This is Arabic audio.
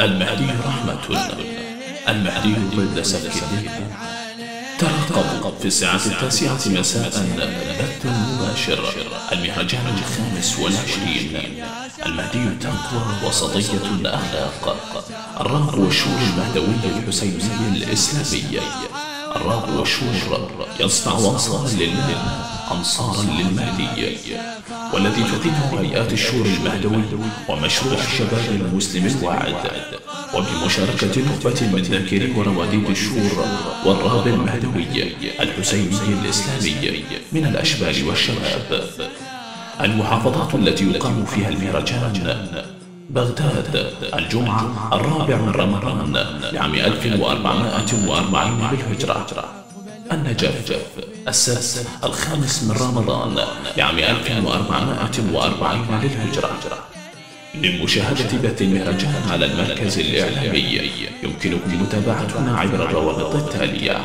المهدي رحمة المهدي ضد سفك ترقب في الساعة التاسعة مساء. بث مباشر. المهرجان الخامس والعشرين. المهدي تقوى وسطية الأخلاق. الراب والشور المهدوي الحسيني الإسلامي. الراب والشور يصنع أنصارا لله أنصارا للمهدي. والذي تقيمه هيئات الشور المهدوي ومشروع الشباب المسلم الواعد. وبمشاركة نخبة من ذاكري ورواديد الشور والراب المهدوي الحسيني الإسلامي من الأشبال والشباب. المحافظات التي يقام فيها المهرجان بغداد الجمعة الرابع من رمضان لعام 1440 بالهجرة. النجف السبت الخامس من رمضان لعام 1440 للهجرة لمشاهدة بث المهرجان على المركز الإعلامي يمكنكم متابعتنا عبر الروابط التالية.